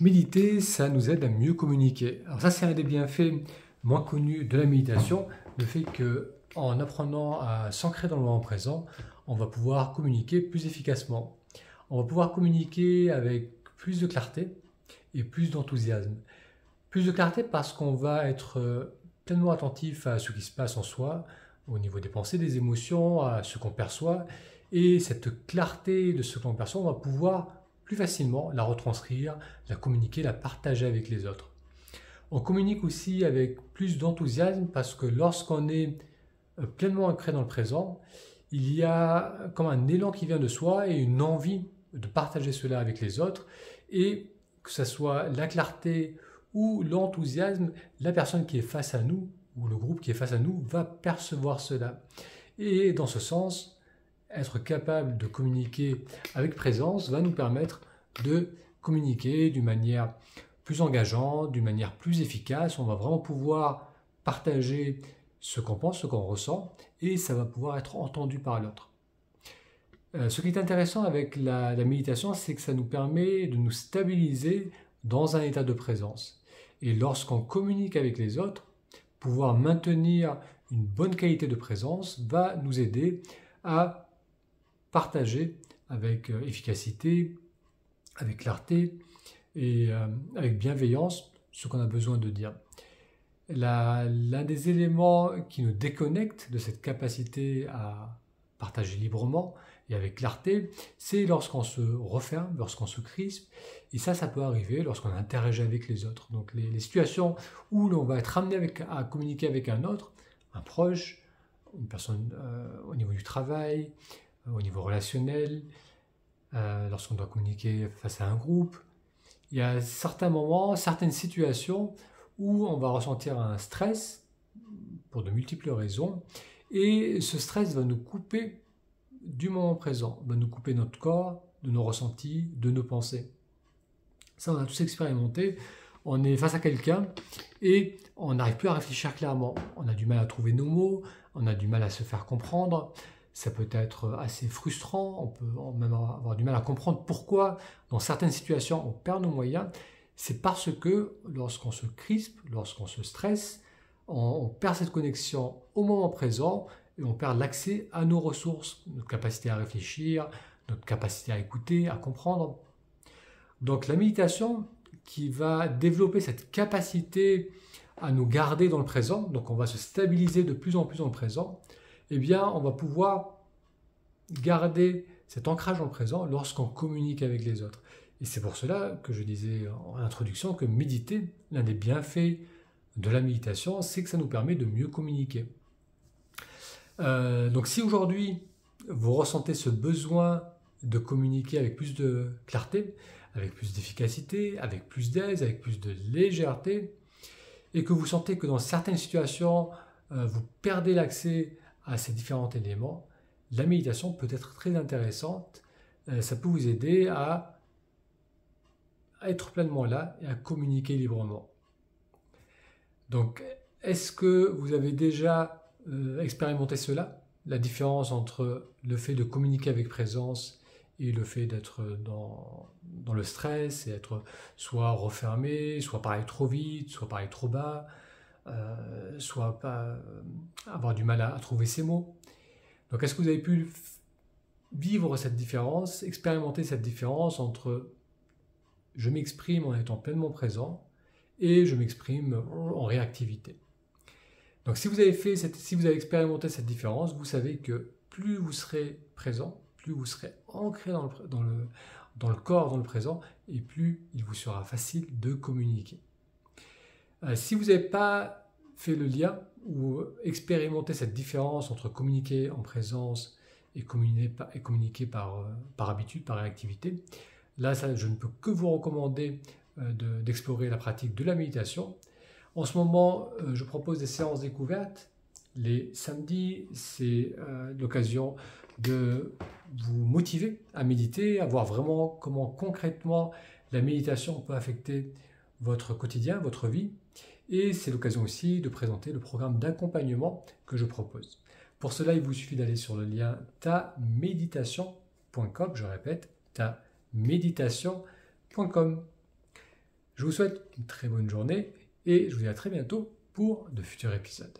Méditer, ça nous aide à mieux communiquer. Alors ça, c'est un des bienfaits moins connus de la méditation, le fait que en apprenant à s'ancrer dans le moment présent, on va pouvoir communiquer plus efficacement. On va pouvoir communiquer avec plus de clarté et plus d'enthousiasme. Plus de clarté parce qu'on va être euh, pleinement attentif à ce qui se passe en soi, au niveau des pensées, des émotions, à ce qu'on perçoit. Et cette clarté de ce qu'on perçoit, on va pouvoir plus facilement la retranscrire, la communiquer, la partager avec les autres. On communique aussi avec plus d'enthousiasme parce que lorsqu'on est euh, pleinement ancré dans le présent, il y a comme un élan qui vient de soi et une envie de partager cela avec les autres et que ce soit la clarté ou l'enthousiasme, la personne qui est face à nous ou le groupe qui est face à nous va percevoir cela. Et dans ce sens, être capable de communiquer avec présence va nous permettre de communiquer d'une manière plus engageante, d'une manière plus efficace. On va vraiment pouvoir partager ce qu'on pense, ce qu'on ressent, et ça va pouvoir être entendu par l'autre. Euh, ce qui est intéressant avec la, la méditation, c'est que ça nous permet de nous stabiliser dans un état de présence. Et lorsqu'on communique avec les autres, pouvoir maintenir une bonne qualité de présence va nous aider à partager avec euh, efficacité, avec clarté et euh, avec bienveillance ce qu'on a besoin de dire. L'un des éléments qui nous déconnecte de cette capacité à partager librement et avec clarté, c'est lorsqu'on se referme, lorsqu'on se crispe. Et ça, ça peut arriver lorsqu'on interagit avec les autres. Donc les, situations où l'on va être amené à communiquer avec un autre, un proche, une personne euh, au niveau du travail, au niveau relationnel, euh, lorsqu'on doit communiquer face à un groupe. Il y a certains moments, certaines situations où on va ressentir un stress pour de multiples raisons et ce stress va nous couper du moment présent, va nous couper notre corps, de nos ressentis, de nos pensées. Ça, on a tous expérimenté. On est face à quelqu'un et on n'arrive plus à réfléchir clairement. On a du mal à trouver nos mots, on a du mal à se faire comprendre ça peut être assez frustrant, on peut même avoir du mal à comprendre pourquoi dans certaines situations on perd nos moyens. C'est parce que lorsqu'on se crispe, lorsqu'on se stresse, on, perd cette connexion au moment présent et on perd l'accès à nos ressources, notre capacité à réfléchir, notre capacité à écouter, à comprendre. Donc la méditation qui va développer cette capacité à nous garder dans le présent, donc on va se stabiliser de plus en plus dans le présent, eh bien, on va pouvoir garder cet ancrage en présent lorsqu'on communique avec les autres. Et c'est pour cela que je disais en introduction que méditer, l'un des bienfaits de la méditation, c'est que ça nous permet de mieux communiquer. Euh, donc si aujourd'hui vous ressentez ce besoin de communiquer avec plus de clarté, avec plus d'efficacité, avec plus d'aise, avec plus de légèreté, et que vous sentez que dans certaines situations, euh, vous perdez l'accès à ces différents éléments, la méditation peut être très intéressante. Euh, ça peut vous aider à, être pleinement là et à communiquer librement. Donc, est-ce que vous avez déjà euh, expérimenté cela? La différence entre le fait de communiquer avec présence et le fait d'être dans, dans, le stress et être soit refermé, soit parler trop vite, soit parler trop bas, euh, soit pas avoir du mal à, trouver ces mots. Donc est-ce que vous avez pu vivre cette différence, expérimenter cette différence entre je m'exprime en étant pleinement présent et je m'exprime en réactivité? Donc si vous avez fait si vous avez expérimenté cette différence, vous savez que plus vous serez présent, plus vous serez ancré dans le corps, dans le présent, et plus il vous sera facile de communiquer. Euh, si vous n'avez pas fait le lien ou expérimenté cette différence entre communiquer en présence et communiquer, par, euh, par, habitude, par réactivité, là, je ne peux que vous recommander euh, d'explorer la pratique de la méditation. En ce moment, je propose des séances découvertes. Les samedis, c'est l'occasion de vous motiver à méditer, à voir vraiment comment concrètement la méditation peut affecter votre quotidien, votre vie. Et c'est l'occasion aussi de présenter le programme d'accompagnement que je propose. Pour cela, il vous suffit d'aller sur le lien taméditation.com, je répète, taméditation.com. Je vous souhaite une très bonne journée et je vous dis à très bientôt pour de futurs épisodes.